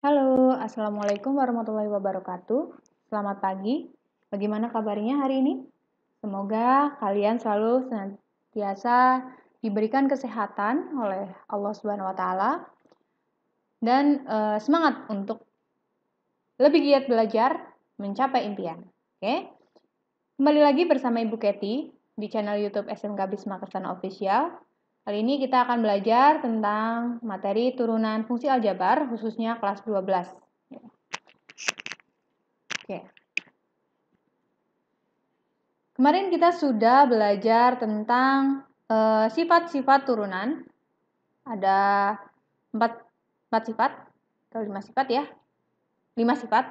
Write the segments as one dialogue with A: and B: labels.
A: Halo, Assalamualaikum warahmatullahi wabarakatuh. Selamat pagi. Bagaimana kabarnya hari ini? Semoga kalian selalu senantiasa diberikan kesehatan oleh Allah Subhanahu wa taala dan e, semangat untuk lebih giat belajar mencapai impian. Oke. Kembali lagi bersama Ibu Keti di channel YouTube SMK Bisma Kersana Official. Kali ini kita akan belajar tentang materi turunan fungsi aljabar, khususnya kelas 12. Oke. Kemarin kita sudah belajar tentang eh, sifat-sifat uh, turunan. Ada empat, empat sifat, atau lima sifat ya. Lima sifat.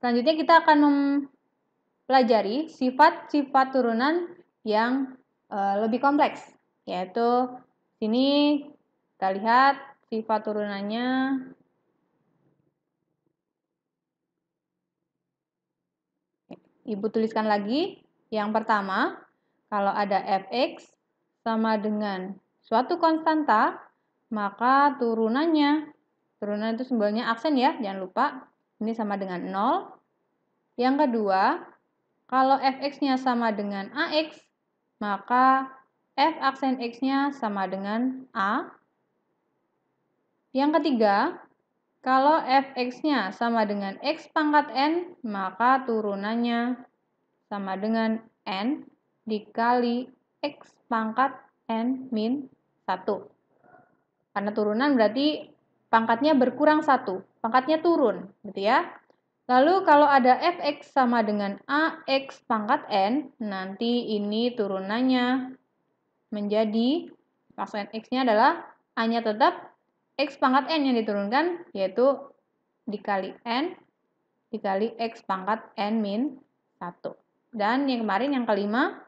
A: Selanjutnya kita akan mempelajari sifat-sifat turunan yang uh, lebih kompleks yaitu sini kita lihat sifat turunannya Ibu tuliskan lagi. Yang pertama, kalau ada fx sama dengan suatu konstanta, maka turunannya, turunan itu simbolnya aksen ya, jangan lupa. Ini sama dengan 0. Yang kedua, kalau fx-nya sama dengan ax, maka f aksen x-nya sama dengan A. Yang ketiga, kalau fx-nya sama dengan x pangkat n, maka turunannya sama dengan n dikali x pangkat n min 1. Karena turunan berarti pangkatnya berkurang 1, pangkatnya turun, gitu ya. Lalu kalau ada fx sama dengan ax pangkat n, nanti ini turunannya menjadi maksud x-nya adalah a-nya tetap x pangkat n yang diturunkan yaitu dikali n dikali x pangkat n min 1. Dan yang kemarin yang kelima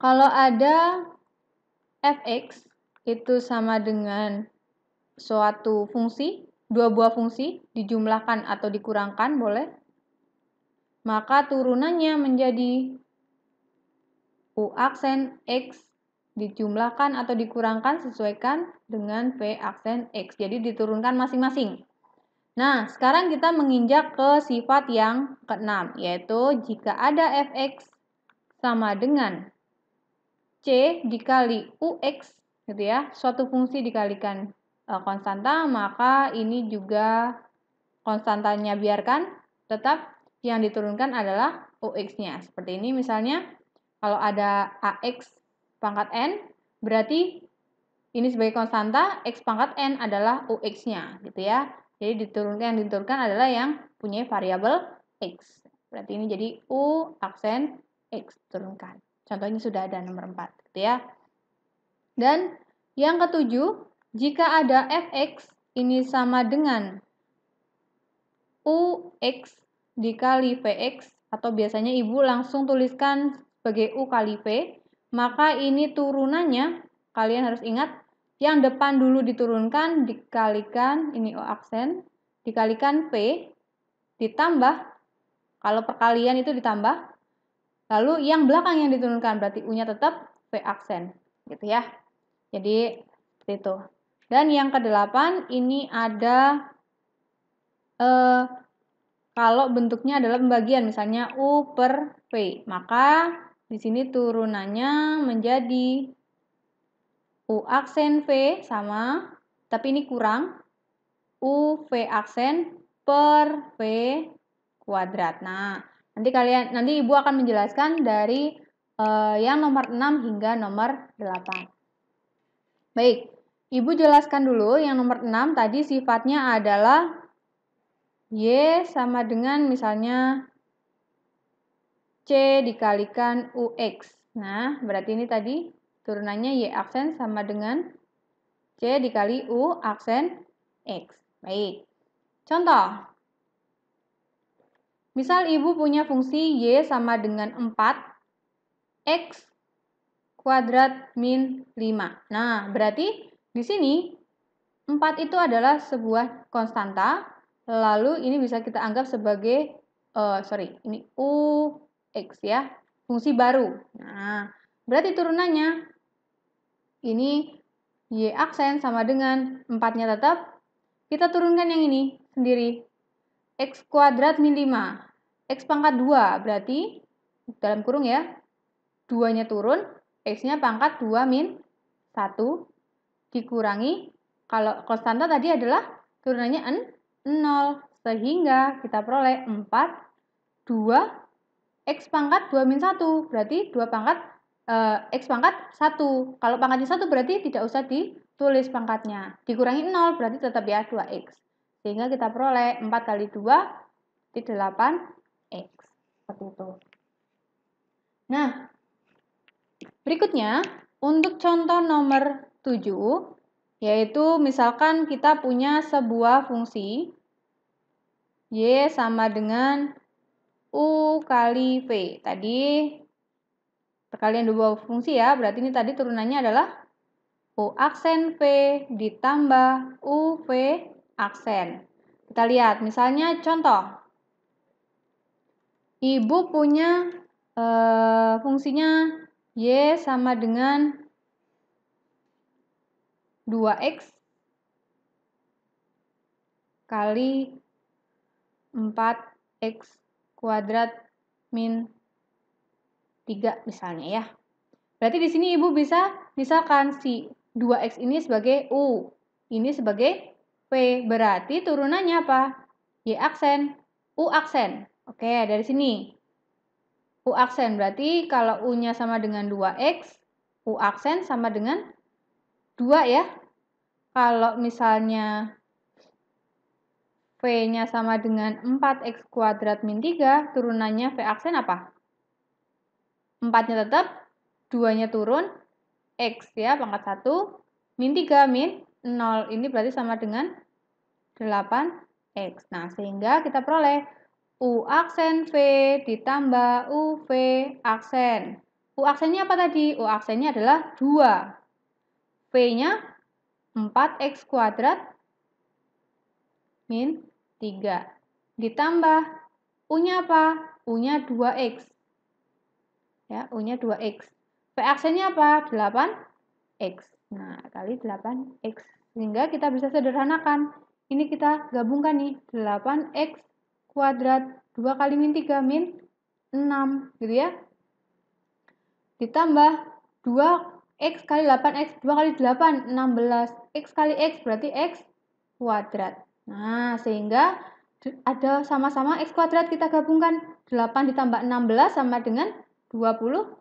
A: kalau ada fx itu sama dengan suatu fungsi, dua buah fungsi dijumlahkan atau dikurangkan boleh. Maka turunannya menjadi U aksen X dijumlahkan atau dikurangkan sesuaikan dengan P aksen X. Jadi diturunkan masing-masing. Nah, sekarang kita menginjak ke sifat yang keenam, yaitu jika ada fx sama dengan c dikali ux, gitu ya, suatu fungsi dikalikan e, konstanta, maka ini juga konstantanya biarkan, tetap yang diturunkan adalah ux-nya. Seperti ini misalnya, kalau ada AX pangkat N, berarti ini sebagai konstanta, X pangkat N adalah UX-nya, gitu ya. Jadi diturunkan yang diturunkan adalah yang punya variabel X. Berarti ini jadi U aksen X turunkan. Contohnya sudah ada nomor 4, gitu ya. Dan yang ketujuh, jika ada fx ini sama dengan ux dikali vx atau biasanya ibu langsung tuliskan sebagai U kali V, maka ini turunannya kalian harus ingat yang depan dulu diturunkan dikalikan ini O aksen dikalikan V ditambah kalau perkalian itu ditambah lalu yang belakang yang diturunkan berarti U-nya tetap V aksen gitu ya. Jadi seperti itu. Dan yang kedelapan ini ada eh, kalau bentuknya adalah pembagian misalnya U per V maka di sini turunannya menjadi U aksen V sama, tapi ini kurang. U V aksen per V kuadrat. Nah, nanti kalian nanti Ibu akan menjelaskan dari uh, yang nomor 6 hingga nomor 8. Baik, Ibu jelaskan dulu yang nomor 6 tadi sifatnya adalah Y sama dengan misalnya C dikalikan UX. Nah, berarti ini tadi turunannya Y aksen sama dengan C dikali U aksen X. Baik. Contoh. Misal ibu punya fungsi Y sama dengan 4 X kuadrat min 5. Nah, berarti di sini 4 itu adalah sebuah konstanta, lalu ini bisa kita anggap sebagai, uh, sorry, ini U X ya, fungsi baru. Nah, berarti turunannya ini Y aksen sama dengan 4-nya tetap kita turunkan yang ini sendiri. X kuadrat min 5. X pangkat 2, berarti dalam kurung ya, 2-nya turun, X-nya pangkat 2 min 1, dikurangi, kalau konstanta tadi adalah turunannya 0, sehingga kita peroleh 4, 2, X pangkat 2 min 1, berarti 2 pangkat eh, X pangkat 1. Kalau pangkatnya 1 berarti tidak usah ditulis pangkatnya. Dikurangi 0 berarti tetap ya 2X. Sehingga kita peroleh 4 kali 2 di 8X. Seperti itu. Nah, berikutnya untuk contoh nomor 7 yaitu misalkan kita punya sebuah fungsi Y sama dengan U kali V. Tadi perkalian dua fungsi ya, berarti ini tadi turunannya adalah U aksen V ditambah UV aksen. Kita lihat, misalnya contoh. Ibu punya e, fungsinya Y sama dengan 2X kali 4X kuadrat min 3 misalnya ya. Berarti di sini Ibu bisa misalkan si 2X ini sebagai U, ini sebagai P berarti turunannya apa? Y aksen, U aksen. Oke, dari sini. U aksen berarti kalau U-nya sama dengan 2X, U aksen sama dengan 2 ya. Kalau misalnya V-nya sama dengan 4X kuadrat min 3, turunannya V aksen apa? 4-nya tetap, 2-nya turun, X ya, pangkat 1, min 3 min 0 ini berarti sama dengan 8x. Nah, sehingga kita peroleh U aksen V ditambah UV aksen. U aksennya apa tadi? U aksennya adalah 2. V-nya 4x kuadrat min 3. Ditambah U-nya apa? U-nya 2x. Ya, U-nya 2x. V aksennya apa? 8x. Nah, kali 8x. Sehingga kita bisa sederhanakan ini kita gabungkan nih 8x kuadrat 2 kali min 3 min 6 gitu ya ditambah 2x kali 8x 2 kali 8 16 x kali x berarti x kuadrat nah sehingga ada sama-sama x kuadrat kita gabungkan 8 ditambah 16 sama dengan 24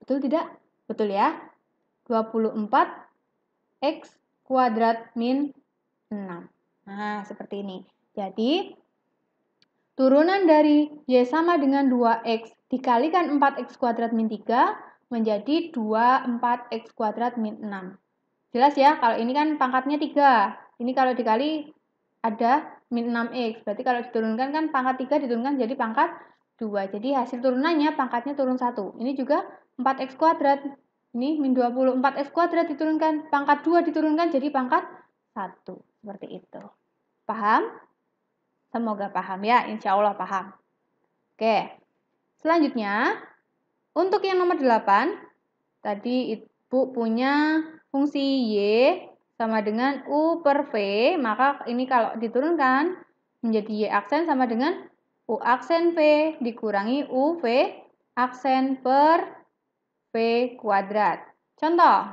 A: betul tidak? betul ya 24 x kuadrat min 6. Nah, seperti ini. Jadi, turunan dari Y sama dengan 2X dikalikan 4X kuadrat min 3 menjadi 24X kuadrat min 6. Jelas ya, kalau ini kan pangkatnya 3. Ini kalau dikali ada min 6X. Berarti kalau diturunkan kan pangkat 3 diturunkan jadi pangkat 2. Jadi hasil turunannya pangkatnya turun 1. Ini juga 4X kuadrat ini min 24 x kuadrat diturunkan, pangkat 2 diturunkan jadi pangkat 1. Seperti itu. Paham? Semoga paham ya, insya Allah paham. Oke, selanjutnya untuk yang nomor 8, tadi Ibu punya fungsi Y sama dengan U per V, maka ini kalau diturunkan menjadi Y aksen sama dengan U aksen V dikurangi U V aksen per kuadrat. Contoh,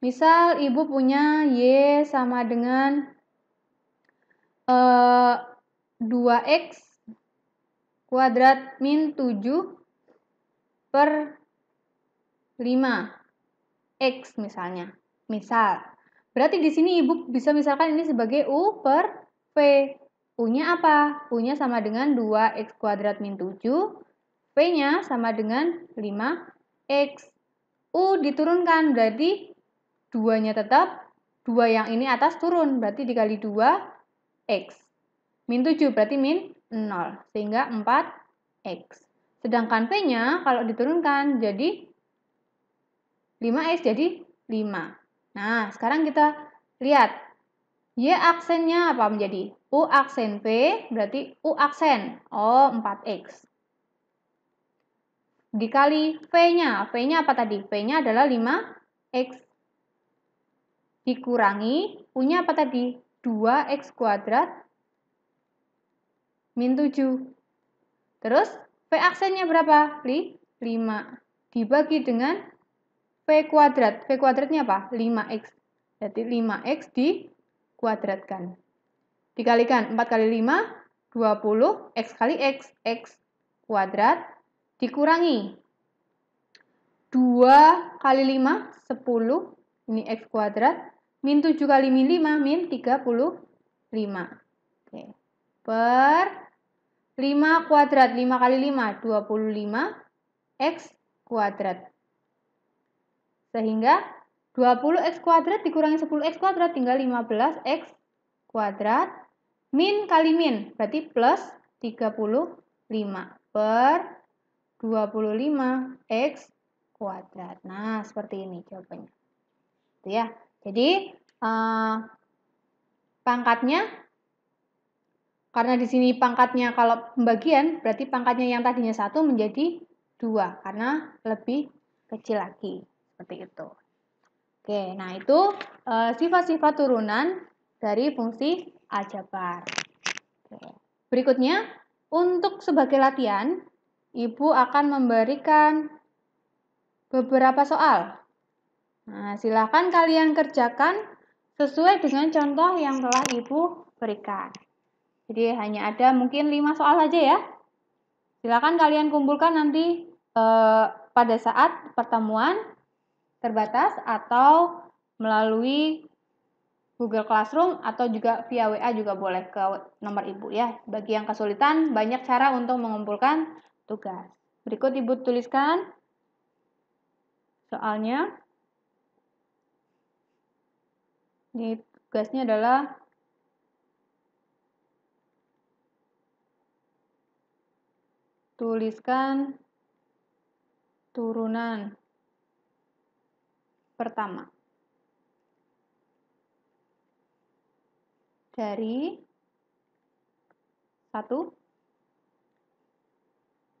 A: misal ibu punya Y sama dengan uh, eh, 2X kuadrat min 7 per 5 X misalnya. Misal. Berarti di sini ibu bisa misalkan ini sebagai U per V. U-nya apa? U-nya sama dengan 2X kuadrat min 7 P-nya sama dengan 5X. U diturunkan, berarti 2-nya tetap, 2 yang ini atas turun, berarti dikali 2X. Min 7 berarti min 0, sehingga 4X. Sedangkan P-nya kalau diturunkan jadi 5X jadi 5. Nah, sekarang kita lihat. Y aksennya apa menjadi? U aksen P berarti U aksen. Oh, 4X dikali V-nya. V-nya apa tadi? V-nya adalah 5X. dikurangi U-nya apa tadi? 2X kuadrat min 7. Terus V aksennya berapa? 5. Dibagi dengan V kuadrat. V kuadratnya apa? 5X. Jadi 5X dikuadratkan. Dikalikan 4 kali 5, 20. X kali X, X kuadrat. Dikurangi 2 kali 5, 10. Ini X kuadrat min 7 kali min 5 min 35 Oke. per 5 kuadrat 5 kali 5 25 x kuadrat sehingga 20x kuadrat dikurangi 10x kuadrat tinggal 15x kuadrat min kali min. Berarti plus 35 per 25x kuadrat. Nah seperti ini jawabannya. Itu ya. Jadi uh, pangkatnya karena di sini pangkatnya kalau pembagian berarti pangkatnya yang tadinya satu menjadi dua karena lebih kecil lagi seperti itu. Oke, nah itu eh, sifat-sifat uh, turunan dari fungsi aljabar. Berikutnya untuk sebagai latihan, ibu akan memberikan beberapa soal Nah, silakan kalian kerjakan sesuai dengan contoh yang telah Ibu berikan. Jadi hanya ada mungkin 5 soal saja ya. Silakan kalian kumpulkan nanti eh, pada saat pertemuan terbatas atau melalui Google Classroom atau juga via WA juga boleh ke nomor Ibu ya. Bagi yang kesulitan, banyak cara untuk mengumpulkan tugas. Berikut Ibu tuliskan soalnya. Ini tugasnya adalah tuliskan turunan pertama dari 1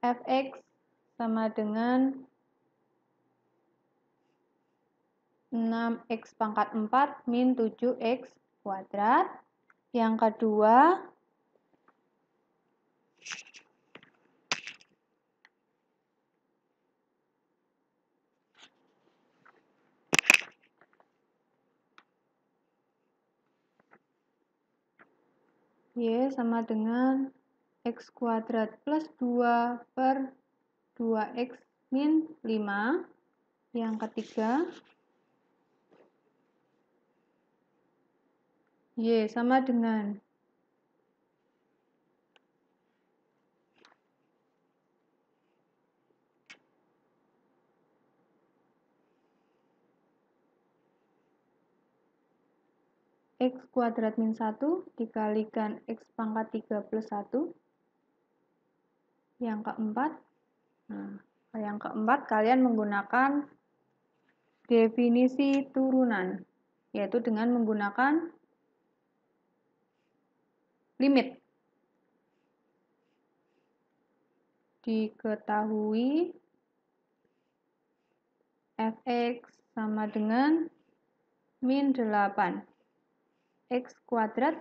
A: fx sama dengan 6x pangkat 4 min 7x kuadrat. Yang kedua, Y sama dengan X kuadrat plus 2 per 2X min 5. Yang ketiga, Y sama dengan X kuadrat min 1 dikalikan X pangkat 3 plus 1 yang keempat. Nah, yang keempat kalian menggunakan definisi turunan yaitu dengan menggunakan limit. Diketahui fx sama dengan min 8 x kuadrat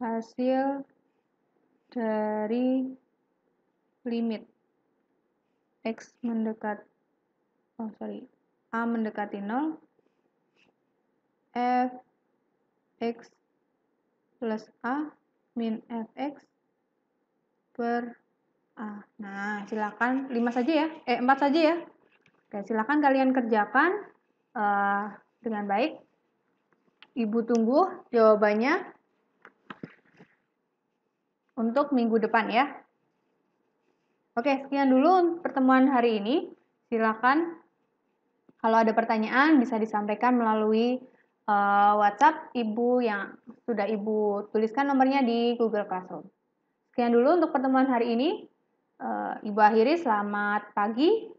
A: hasil dari limit x mendekat oh sorry a mendekati 0 f x plus a min fx per a. Nah, silakan 5 saja ya. Eh, 4 saja ya. Oke, silakan kalian kerjakan uh, dengan baik. Ibu tunggu jawabannya untuk minggu depan ya. Oke, sekian dulu pertemuan hari ini. Silakan kalau ada pertanyaan bisa disampaikan melalui uh, WhatsApp Ibu yang sudah Ibu tuliskan nomornya di Google Classroom. Sekian dulu untuk pertemuan hari ini. Uh, Ibu akhiri, selamat pagi.